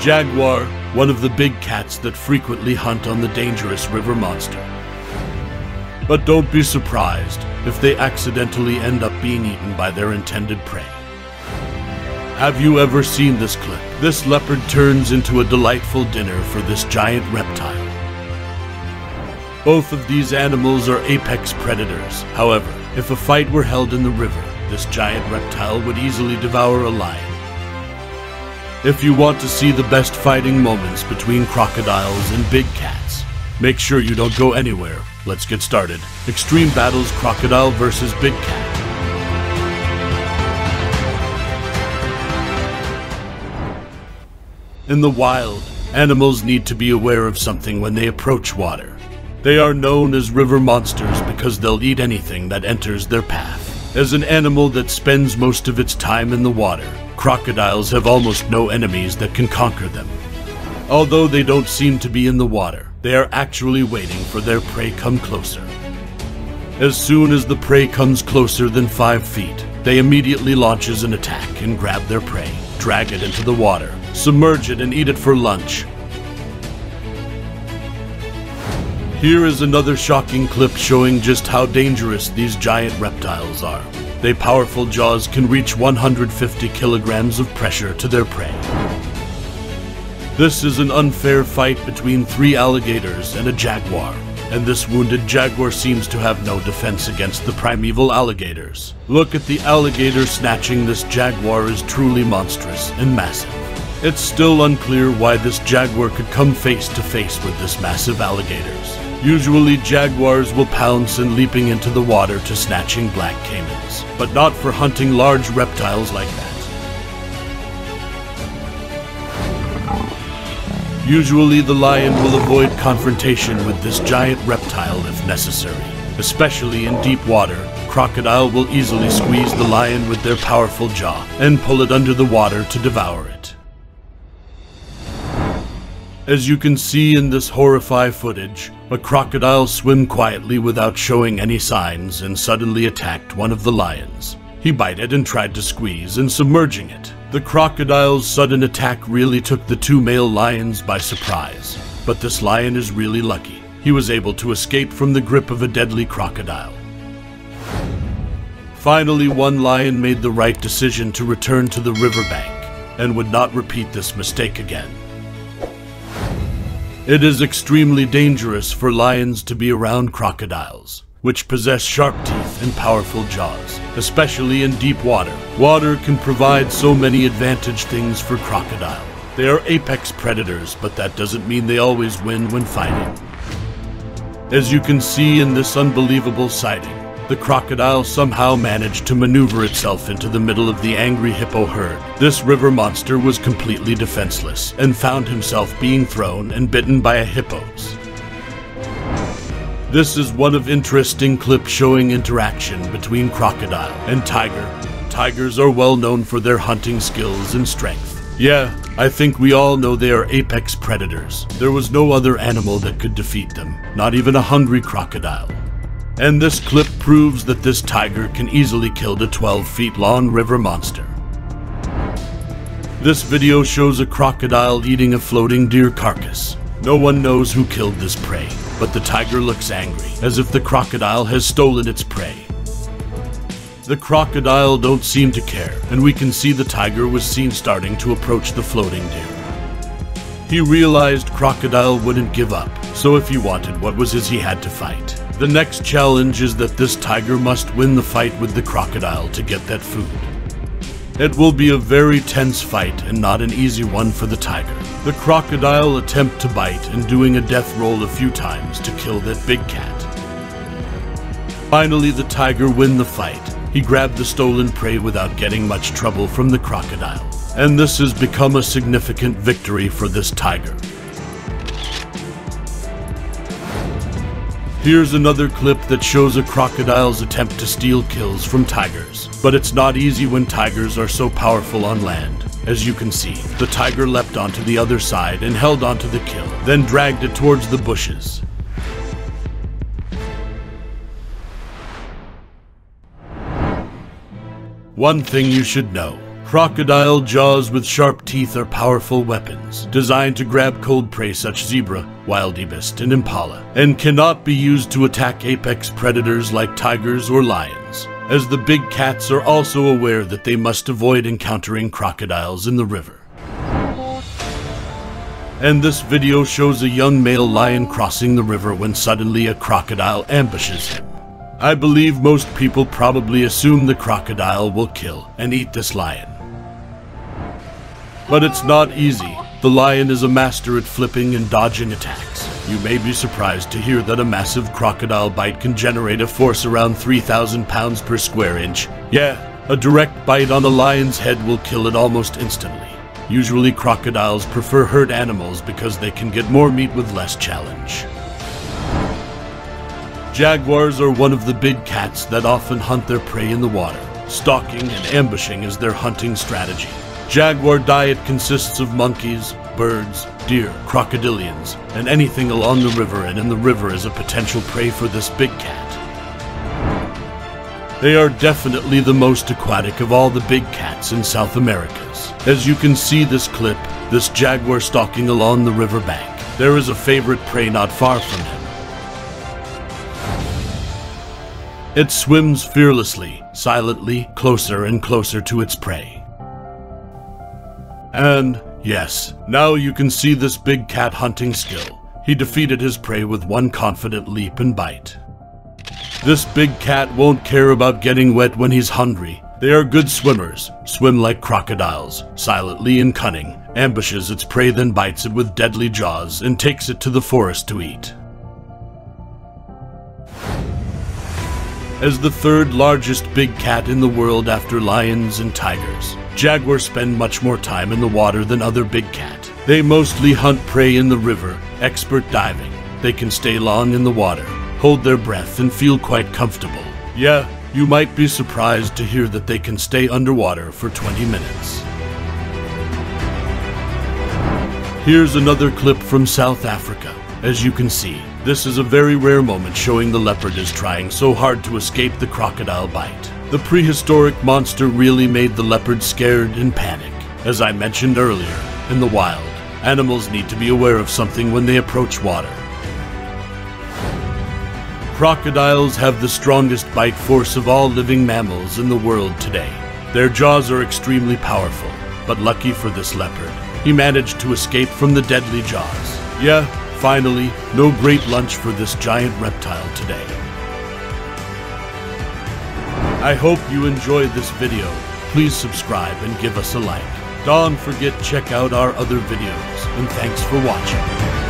Jaguar, one of the big cats that frequently hunt on the dangerous river monster. But don't be surprised if they accidentally end up being eaten by their intended prey. Have you ever seen this clip? This leopard turns into a delightful dinner for this giant reptile. Both of these animals are apex predators. However, if a fight were held in the river, this giant reptile would easily devour a lion. If you want to see the best fighting moments between crocodiles and big cats, make sure you don't go anywhere. Let's get started. Extreme Battles Crocodile versus Big Cat. In the wild, animals need to be aware of something when they approach water. They are known as river monsters because they'll eat anything that enters their path. As an animal that spends most of its time in the water, crocodiles have almost no enemies that can conquer them. Although they don't seem to be in the water, they are actually waiting for their prey come closer. As soon as the prey comes closer than five feet, they immediately launches an attack and grab their prey, drag it into the water, submerge it and eat it for lunch. Here is another shocking clip showing just how dangerous these giant reptiles are. Their powerful jaws can reach 150 kilograms of pressure to their prey. This is an unfair fight between three alligators and a jaguar, and this wounded jaguar seems to have no defense against the primeval alligators. Look at the alligator snatching this jaguar is truly monstrous and massive. It's still unclear why this jaguar could come face to face with this massive alligators. Usually jaguars will pounce and leaping into the water to snatching black caimans, but not for hunting large reptiles like that. Usually the lion will avoid confrontation with this giant reptile if necessary. Especially in deep water, crocodile will easily squeeze the lion with their powerful jaw and pull it under the water to devour it. As you can see in this horrifying footage, a crocodile swam quietly without showing any signs and suddenly attacked one of the lions. He bit it and tried to squeeze and submerging it. The crocodile's sudden attack really took the two male lions by surprise. But this lion is really lucky. He was able to escape from the grip of a deadly crocodile. Finally, one lion made the right decision to return to the riverbank and would not repeat this mistake again. It is extremely dangerous for lions to be around crocodiles which possess sharp teeth and powerful jaws, especially in deep water. Water can provide so many advantage things for crocodile. They are apex predators, but that doesn't mean they always win when fighting. As you can see in this unbelievable sighting, the crocodile somehow managed to maneuver itself into the middle of the angry hippo herd. This river monster was completely defenseless and found himself being thrown and bitten by a hippos. This is one of interesting clips showing interaction between crocodile and tiger. Tigers are well known for their hunting skills and strength. Yeah, I think we all know they are apex predators. There was no other animal that could defeat them, not even a hungry crocodile. And this clip proves that this tiger can easily kill the 12 feet long river monster. This video shows a crocodile eating a floating deer carcass. No one knows who killed this prey, but the tiger looks angry, as if the crocodile has stolen its prey. The crocodile don't seem to care, and we can see the tiger was seen starting to approach the floating deer. He realized crocodile wouldn't give up, so if he wanted what was his he had to fight. The next challenge is that this tiger must win the fight with the crocodile to get that food. It will be a very tense fight and not an easy one for the tiger. The crocodile attempt to bite and doing a death roll a few times to kill that big cat. Finally, the tiger win the fight. He grabbed the stolen prey without getting much trouble from the crocodile. And this has become a significant victory for this tiger. Here's another clip that shows a crocodile's attempt to steal kills from tigers. But it's not easy when tigers are so powerful on land. As you can see, the tiger leapt onto the other side and held onto the kill, then dragged it towards the bushes. One thing you should know, Crocodile jaws with sharp teeth are powerful weapons, designed to grab cold prey such zebra, wildebeest, and impala, and cannot be used to attack apex predators like tigers or lions, as the big cats are also aware that they must avoid encountering crocodiles in the river. And this video shows a young male lion crossing the river when suddenly a crocodile ambushes him. I believe most people probably assume the crocodile will kill and eat this lion. But it's not easy. The lion is a master at flipping and dodging attacks. You may be surprised to hear that a massive crocodile bite can generate a force around 3,000 pounds per square inch. Yeah, a direct bite on a lion's head will kill it almost instantly. Usually crocodiles prefer herd animals because they can get more meat with less challenge. Jaguars are one of the big cats that often hunt their prey in the water. Stalking and ambushing is their hunting strategy. Jaguar diet consists of monkeys, birds, deer, crocodilians, and anything along the river and in the river is a potential prey for this big cat. They are definitely the most aquatic of all the big cats in South Americas. As you can see this clip, this jaguar stalking along the river bank. There is a favorite prey not far from him. It swims fearlessly, silently, closer and closer to its prey. And, yes, now you can see this big cat hunting skill. He defeated his prey with one confident leap and bite. This big cat won't care about getting wet when he's hungry. They are good swimmers, swim like crocodiles, silently and cunning, ambushes its prey then bites it with deadly jaws and takes it to the forest to eat. As the third largest big cat in the world after lions and tigers, Jaguars spend much more time in the water than other big cat. They mostly hunt prey in the river, expert diving. They can stay long in the water, hold their breath, and feel quite comfortable. Yeah, you might be surprised to hear that they can stay underwater for 20 minutes. Here's another clip from South Africa. As you can see, this is a very rare moment showing the leopard is trying so hard to escape the crocodile bite. The prehistoric monster really made the leopard scared and panic. As I mentioned earlier, in the wild, animals need to be aware of something when they approach water. Crocodiles have the strongest bite force of all living mammals in the world today. Their jaws are extremely powerful, but lucky for this leopard, he managed to escape from the deadly jaws. Yeah, finally, no great lunch for this giant reptile today. I hope you enjoyed this video. Please subscribe and give us a like. Don't forget check out our other videos, and thanks for watching.